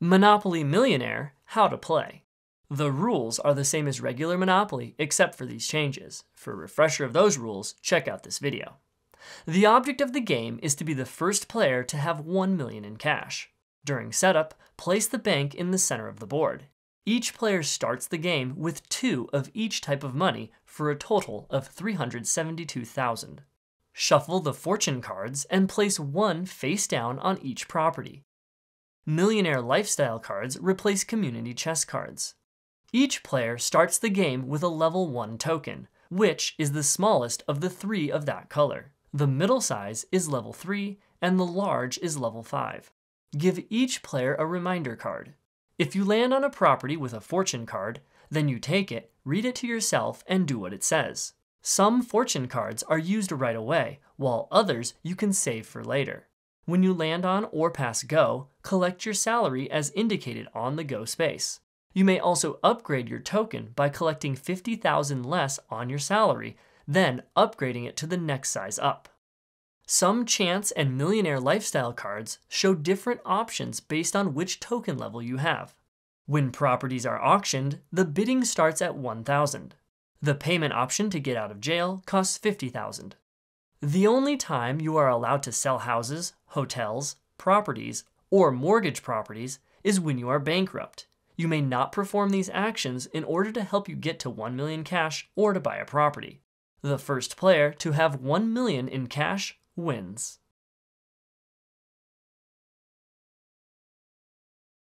Monopoly Millionaire How to Play. The rules are the same as regular Monopoly except for these changes. For a refresher of those rules, check out this video. The object of the game is to be the first player to have 1 million in cash. During setup, place the bank in the center of the board. Each player starts the game with two of each type of money for a total of 372,000. Shuffle the fortune cards and place one face down on each property. Millionaire lifestyle cards replace community chest cards. Each player starts the game with a level 1 token, which is the smallest of the three of that color. The middle size is level 3 and the large is level 5. Give each player a reminder card. If you land on a property with a fortune card, then you take it, read it to yourself, and do what it says. Some fortune cards are used right away, while others you can save for later. When you land on or pass go, collect your salary as indicated on the go space. You may also upgrade your token by collecting 50,000 less on your salary, then upgrading it to the next size up. Some chance and millionaire lifestyle cards show different options based on which token level you have. When properties are auctioned, the bidding starts at 1000. The payment option to get out of jail costs 50,000. The only time you are allowed to sell houses, hotels, properties, or mortgage properties is when you are bankrupt. You may not perform these actions in order to help you get to 1 million cash or to buy a property. The first player to have 1 million in cash wins.